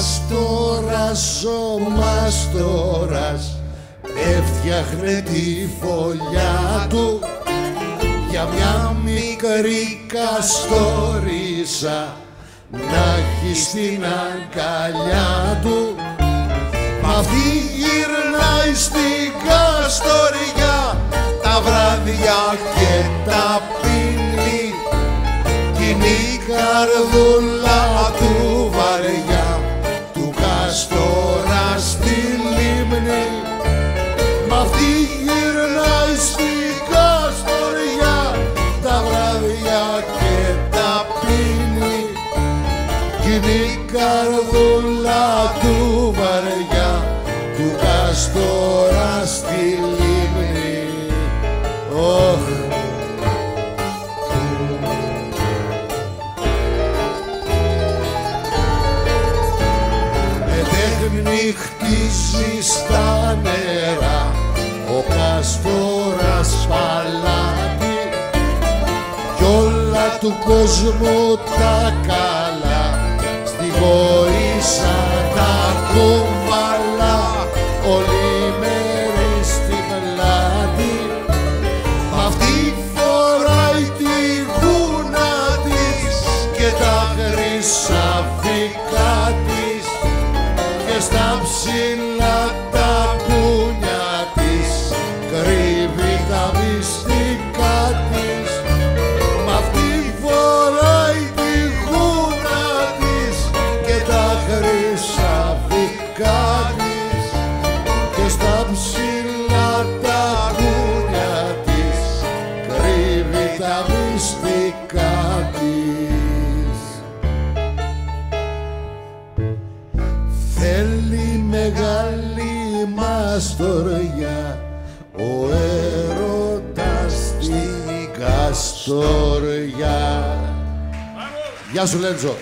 ένας ο μάστορας έφτιαχνε τη φωλιά του για μια μικρή καστόρισα να έχει στην αγκαλιά του. Μα αυτή γυρνάει στην καστοριά. Τα βράδια και τα πίνει. Κι είναι η καρδούλα η καρδούλα του βαριά του καστορά στη λίμνη. Ωχ, με τέχνη χτίζει στα νερά ο καστόρας παλάτι. Κι όλα του κόσμου τα καλά στη γοήσα τα κουβαλά. Όλη μέρη στη πλάτη Μ' αυτή φοράει τη γούνα της και τα χρυσαφικά της. Και στα ψηλά στα ψηλά τα πούνια της κρύβει τα μυστικά της. Θέλει μεγάλη μαστοριά ο έρωτας στην καστοριά. Γεια σου Λέντζο